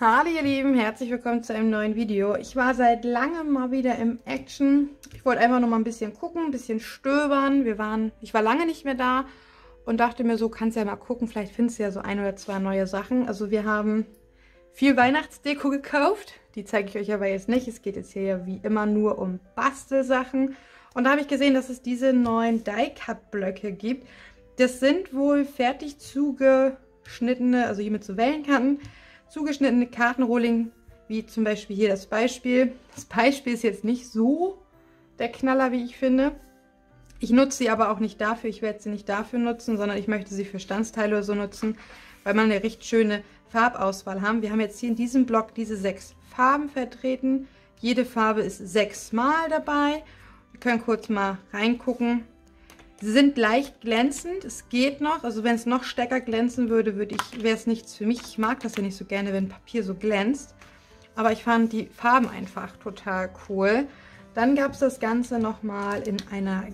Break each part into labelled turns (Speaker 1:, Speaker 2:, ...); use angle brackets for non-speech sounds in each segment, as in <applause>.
Speaker 1: Hallo ihr Lieben, herzlich willkommen zu einem neuen Video. Ich war seit langem mal wieder im Action. Ich wollte einfach noch mal ein bisschen gucken, ein bisschen stöbern. Wir waren, ich war lange nicht mehr da und dachte mir so, kannst ja mal gucken, vielleicht findest du ja so ein oder zwei neue Sachen. Also wir haben viel Weihnachtsdeko gekauft. Die zeige ich euch aber jetzt nicht. Es geht jetzt hier ja wie immer nur um Bastelsachen. Und da habe ich gesehen, dass es diese neuen Die-Cut-Blöcke gibt. Das sind wohl fertig zugeschnittene, also hier mit so Wellenkanten, zugeschnittene Kartenrolling, wie zum Beispiel hier das Beispiel. Das Beispiel ist jetzt nicht so der Knaller, wie ich finde. Ich nutze sie aber auch nicht dafür, ich werde sie nicht dafür nutzen, sondern ich möchte sie für Standsteile oder so nutzen, weil man eine recht schöne Farbauswahl haben. Wir haben jetzt hier in diesem Block diese sechs Farben vertreten. Jede Farbe ist sechsmal dabei. Wir können kurz mal reingucken. Sie sind leicht glänzend, es geht noch. Also wenn es noch stärker glänzen würde, würde ich, wäre es nichts für mich. Ich mag das ja nicht so gerne, wenn Papier so glänzt. Aber ich fand die Farben einfach total cool. Dann gab es das Ganze nochmal in einer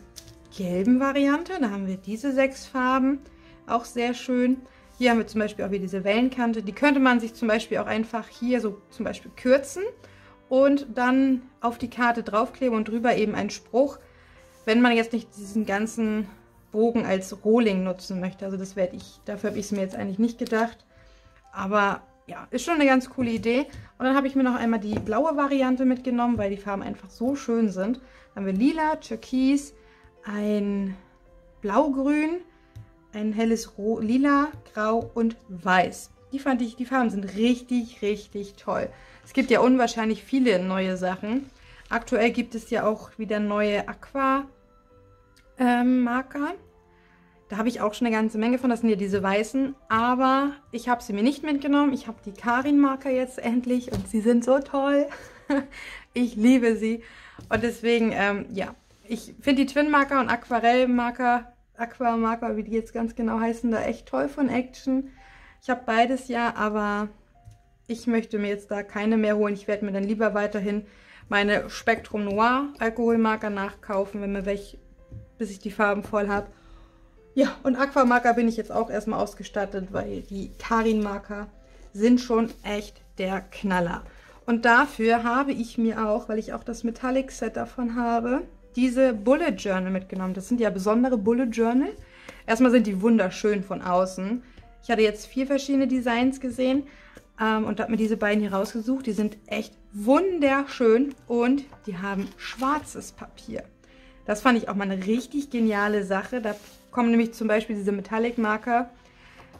Speaker 1: gelben Variante. Da haben wir diese sechs Farben. Auch sehr schön. Hier haben wir zum Beispiel auch wieder diese Wellenkante. Die könnte man sich zum Beispiel auch einfach hier so zum Beispiel kürzen und dann auf die Karte draufkleben und drüber eben einen Spruch wenn man jetzt nicht diesen ganzen Bogen als Rohling nutzen möchte. Also das werde ich, dafür habe ich es mir jetzt eigentlich nicht gedacht. Aber ja, ist schon eine ganz coole Idee. Und dann habe ich mir noch einmal die blaue Variante mitgenommen, weil die Farben einfach so schön sind. Dann haben wir lila, türkis, ein blaugrün, ein helles Ro lila, grau und weiß. Die fand ich, die Farben sind richtig, richtig toll. Es gibt ja unwahrscheinlich viele neue Sachen. Aktuell gibt es ja auch wieder neue Aqua ähm, Marker. Da habe ich auch schon eine ganze Menge von. Das sind ja diese weißen. Aber ich habe sie mir nicht mitgenommen. Ich habe die Karin-Marker jetzt endlich und sie sind so toll. <laughs> ich liebe sie. Und deswegen, ähm, ja, ich finde die Twin-Marker und Aquarell-Marker, Aqua-Marker, wie die jetzt ganz genau heißen, da echt toll von Action. Ich habe beides ja, aber ich möchte mir jetzt da keine mehr holen. Ich werde mir dann lieber weiterhin meine Spektrum Noir Alkoholmarker nachkaufen, wenn mir welche bis ich die Farben voll habe. Ja, und Aquamarker bin ich jetzt auch erstmal ausgestattet, weil die Karin-Marker sind schon echt der Knaller. Und dafür habe ich mir auch, weil ich auch das Metallic-Set davon habe, diese Bullet Journal mitgenommen. Das sind ja besondere Bullet Journal. Erstmal sind die wunderschön von außen. Ich hatte jetzt vier verschiedene Designs gesehen ähm, und habe mir diese beiden hier rausgesucht. Die sind echt wunderschön und die haben schwarzes Papier. Das fand ich auch mal eine richtig geniale Sache. Da kommen nämlich zum Beispiel diese Metallic Marker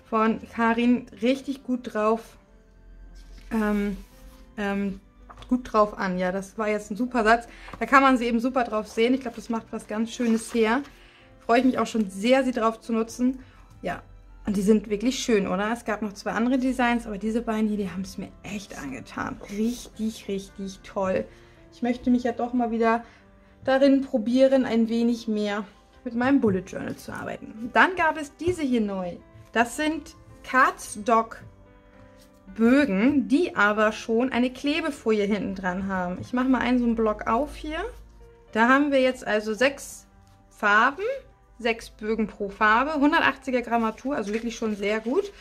Speaker 1: von Karin richtig gut drauf, ähm, ähm, gut drauf an. Ja, das war jetzt ein super Satz. Da kann man sie eben super drauf sehen. Ich glaube, das macht was ganz Schönes her. Freue ich mich auch schon sehr, sie drauf zu nutzen. Ja, und die sind wirklich schön, oder? Es gab noch zwei andere Designs, aber diese beiden hier, die haben es mir echt angetan. Richtig, richtig toll. Ich möchte mich ja doch mal wieder darin probieren, ein wenig mehr mit meinem Bullet Journal zu arbeiten. Dann gab es diese hier neu. Das sind Cardstock Bögen, die aber schon eine Klebefolie hinten dran haben. Ich mache mal einen so einen Block auf hier. Da haben wir jetzt also sechs Farben, sechs Bögen pro Farbe, 180er Grammatur, also wirklich schon sehr gut.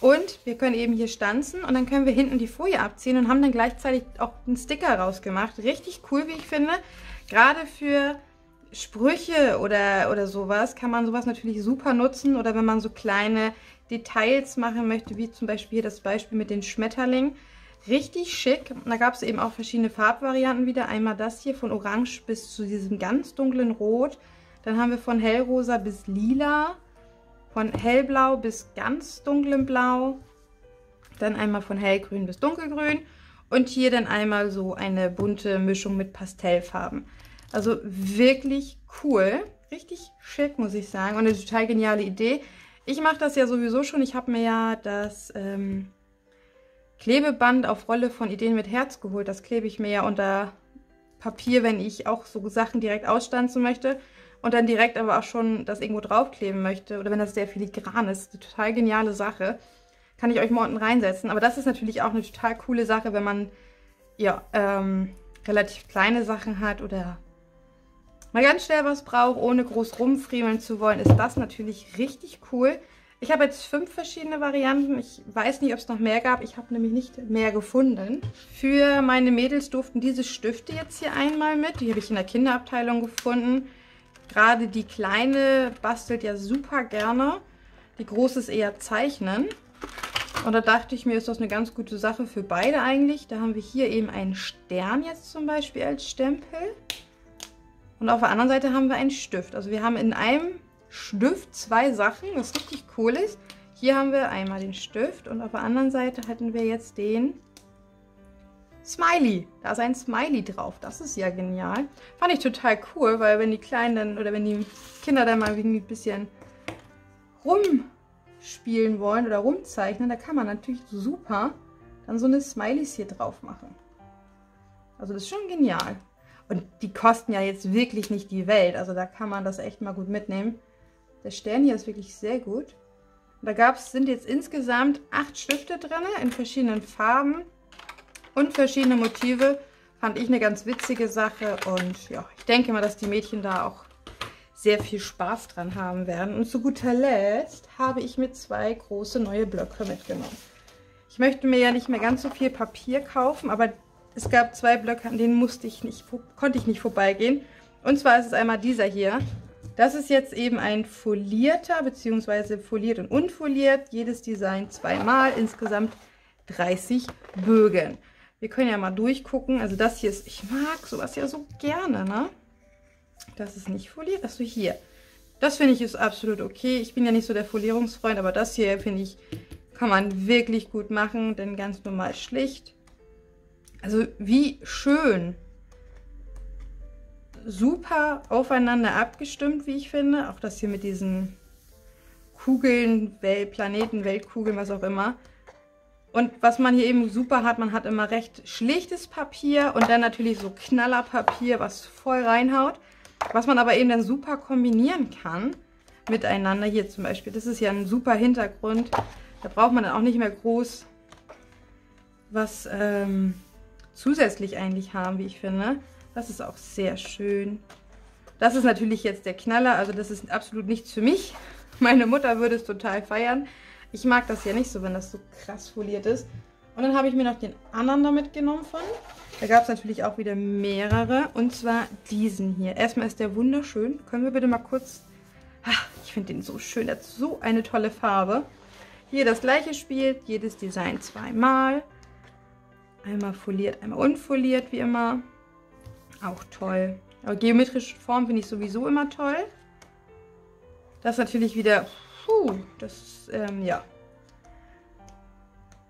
Speaker 1: Und wir können eben hier stanzen und dann können wir hinten die Folie abziehen und haben dann gleichzeitig auch einen Sticker rausgemacht. Richtig cool, wie ich finde. Gerade für Sprüche oder, oder sowas kann man sowas natürlich super nutzen. Oder wenn man so kleine Details machen möchte, wie zum Beispiel das Beispiel mit den Schmetterlingen. Richtig schick. Da gab es eben auch verschiedene Farbvarianten wieder. Einmal das hier von Orange bis zu diesem ganz dunklen Rot. Dann haben wir von hellrosa bis lila. Von hellblau bis ganz dunklem Blau. Dann einmal von hellgrün bis dunkelgrün. Und hier dann einmal so eine bunte Mischung mit Pastellfarben. Also wirklich cool. Richtig schick, muss ich sagen. Und eine total geniale Idee. Ich mache das ja sowieso schon. Ich habe mir ja das ähm, Klebeband auf Rolle von Ideen mit Herz geholt. Das klebe ich mir ja unter Papier, wenn ich auch so Sachen direkt ausstanzen möchte. Und dann direkt aber auch schon das irgendwo draufkleben möchte. Oder wenn das sehr filigran ist. Eine total geniale Sache kann ich euch mal unten reinsetzen. Aber das ist natürlich auch eine total coole Sache, wenn man ja ähm, relativ kleine Sachen hat oder mal ganz schnell was braucht, ohne groß rumfriemeln zu wollen, ist das natürlich richtig cool. Ich habe jetzt fünf verschiedene Varianten. Ich weiß nicht, ob es noch mehr gab. Ich habe nämlich nicht mehr gefunden. Für meine Mädels durften diese Stifte jetzt hier einmal mit. Die habe ich in der Kinderabteilung gefunden. Gerade die Kleine bastelt ja super gerne. Die Große ist eher Zeichnen. Und da dachte ich mir, ist das eine ganz gute Sache für beide eigentlich. Da haben wir hier eben einen Stern jetzt zum Beispiel als Stempel. Und auf der anderen Seite haben wir einen Stift. Also wir haben in einem Stift zwei Sachen, was richtig cool ist. Hier haben wir einmal den Stift und auf der anderen Seite hatten wir jetzt den Smiley. Da ist ein Smiley drauf. Das ist ja genial. Fand ich total cool, weil wenn die Kleinen dann oder wenn die Kinder dann mal irgendwie ein bisschen rumspielen wollen oder rumzeichnen, da kann man natürlich super dann so eine Smileys hier drauf machen. Also das ist schon genial. Und die kosten ja jetzt wirklich nicht die Welt. Also da kann man das echt mal gut mitnehmen. Der Stern hier ist wirklich sehr gut. Da gab's, sind jetzt insgesamt acht Stifte drin in verschiedenen Farben und verschiedene Motive. Fand ich eine ganz witzige Sache und ja, ich denke mal, dass die Mädchen da auch sehr viel Spaß dran haben werden. Und zu guter Letzt habe ich mir zwei große neue Blöcke mitgenommen. Ich möchte mir ja nicht mehr ganz so viel Papier kaufen, aber es gab zwei Blöcke, an denen musste ich nicht, konnte ich nicht vorbeigehen. Und zwar ist es einmal dieser hier. Das ist jetzt eben ein folierter, beziehungsweise foliert und unfoliert. Jedes Design zweimal, insgesamt 30 Bögen. Wir können ja mal durchgucken. Also das hier ist, ich mag sowas ja so gerne, ne? Das ist nicht foliert, das so hier. Das finde ich ist absolut okay. Ich bin ja nicht so der Folierungsfreund, aber das hier finde ich, kann man wirklich gut machen, denn ganz normal schlicht. Also wie schön super aufeinander abgestimmt, wie ich finde. Auch das hier mit diesen Kugeln, Wel Planeten, Weltkugeln, was auch immer. Und was man hier eben super hat, man hat immer recht schlichtes Papier und dann natürlich so Knallerpapier, was voll reinhaut. Was man aber eben dann super kombinieren kann miteinander. Hier zum Beispiel, das ist ja ein super Hintergrund. Da braucht man dann auch nicht mehr groß was ähm, zusätzlich eigentlich haben, wie ich finde. Das ist auch sehr schön. Das ist natürlich jetzt der Knaller, also das ist absolut nichts für mich. <laughs> Meine Mutter würde es total feiern. Ich mag das ja nicht so, wenn das so krass foliert ist. Und dann habe ich mir noch den anderen da mitgenommen von. Da gab es natürlich auch wieder mehrere. Und zwar diesen hier. Erstmal ist der wunderschön. Können wir bitte mal kurz... Ach, ich finde den so schön. Der hat so eine tolle Farbe. Hier das gleiche spielt. Jedes Design zweimal. Einmal foliert, einmal unfoliert, wie immer. Auch toll. Aber geometrische Form finde ich sowieso immer toll. Das ist natürlich wieder, puh, das, ähm, ja.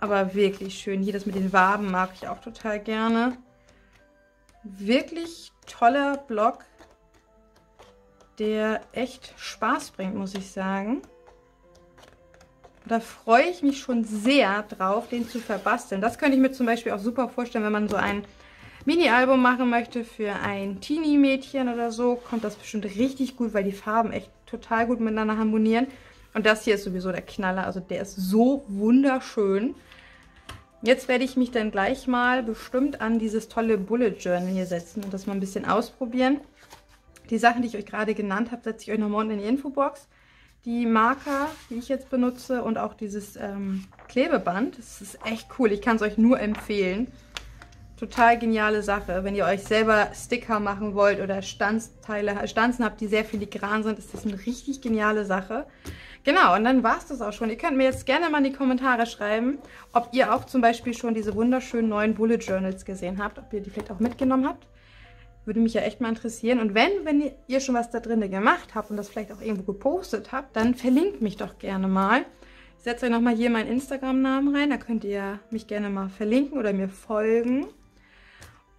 Speaker 1: Aber wirklich schön. Hier das mit den Waben mag ich auch total gerne. Wirklich toller Block, der echt Spaß bringt, muss ich sagen. Da freue ich mich schon sehr drauf, den zu verbasteln. Das könnte ich mir zum Beispiel auch super vorstellen, wenn man so ein Mini-Album machen möchte für ein Teenie-Mädchen oder so, kommt das bestimmt richtig gut, weil die Farben echt total gut miteinander harmonieren. Und das hier ist sowieso der Knaller, also der ist so wunderschön. Jetzt werde ich mich dann gleich mal bestimmt an dieses tolle Bullet Journal hier setzen und das mal ein bisschen ausprobieren. Die Sachen, die ich euch gerade genannt habe, setze ich euch nochmal unten in die Infobox. Die Marker, die ich jetzt benutze und auch dieses ähm, Klebeband, das ist echt cool. Ich kann es euch nur empfehlen. Total geniale Sache. Wenn ihr euch selber Sticker machen wollt oder Stanzteile, Stanzen habt, die sehr filigran sind, ist das eine richtig geniale Sache. Genau, und dann war es das auch schon. Ihr könnt mir jetzt gerne mal in die Kommentare schreiben, ob ihr auch zum Beispiel schon diese wunderschönen neuen Bullet Journals gesehen habt, ob ihr die vielleicht auch mitgenommen habt. Würde mich ja echt mal interessieren. Und wenn, wenn ihr schon was da drin gemacht habt und das vielleicht auch irgendwo gepostet habt, dann verlinkt mich doch gerne mal. Ich setze euch nochmal hier meinen Instagram-Namen rein, da könnt ihr mich gerne mal verlinken oder mir folgen.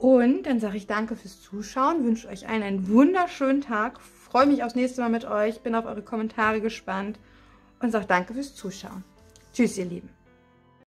Speaker 1: Und dann sage ich danke fürs Zuschauen, wünsche euch allen einen wunderschönen Tag, freue mich aufs nächste Mal mit euch, bin auf eure Kommentare gespannt und sage danke fürs Zuschauen. Tschüss, ihr Lieben.